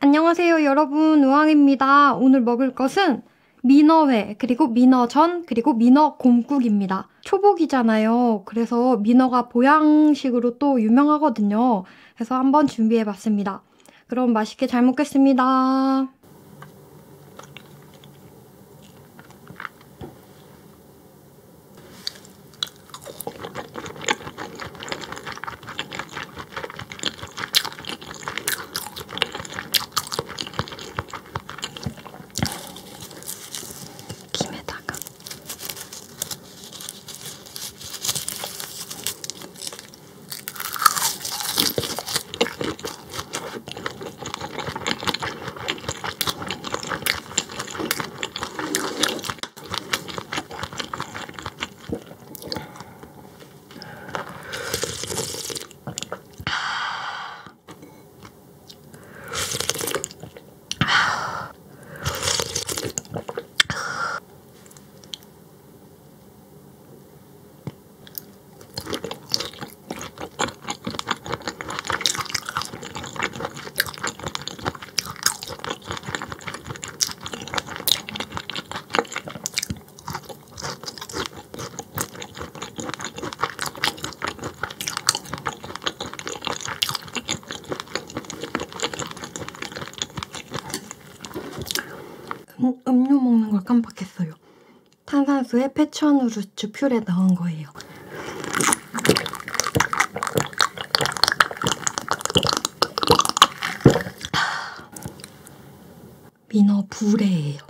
안녕하세요 여러분 우왕입니다. 오늘 먹을 것은 민어회 그리고 민어전 그리고 민어 곰국입니다. 초복이잖아요. 그래서 민어가 보양식으로 또 유명하거든요. 그래서 한번 준비해봤습니다. 그럼 맛있게 잘 먹겠습니다. 음, 음료 먹는 걸 깜빡했어요. 탄산수에 페츄아누르츠 퓨레 넣은 거예요. 민어 부레예요.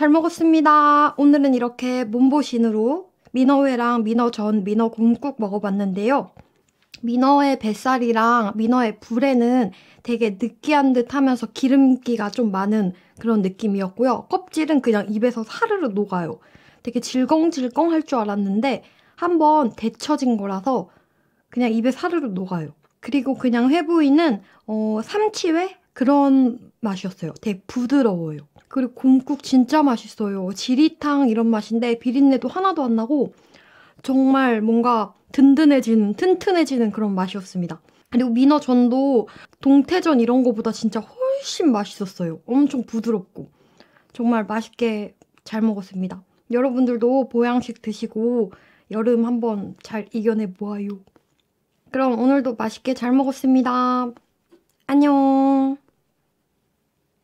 잘 먹었습니다. 오늘은 이렇게 몸보신으로 민어회랑 민어전, 민어곰국 먹어봤는데요. 민어의 뱃살이랑 민어의 불에는 되게 느끼한 듯 하면서 기름기가 좀 많은 그런 느낌이었고요. 껍질은 그냥 입에서 사르르 녹아요. 되게 질겅질겅 할 줄 알았는데 한번 데쳐진 거라서 그냥 입에 사르르 녹아요. 그리고 그냥 회부위는 어, 삼치회 그런 맛이었어요. 되게 부드러워요. 그리고 곰국 진짜 맛있어요. 지리탕 이런 맛인데 비린내도 하나도 안 나고 정말 뭔가 든든해지는 튼튼해지는 그런 맛이었습니다. 그리고 민어전도 동태전 이런 거보다 진짜 훨씬 맛있었어요. 엄청 부드럽고 정말 맛있게 잘 먹었습니다. 여러분들도 보양식 드시고 여름 한번 잘 이겨내 보아요. 그럼 오늘도 맛있게 잘 먹었습니다. 안녕.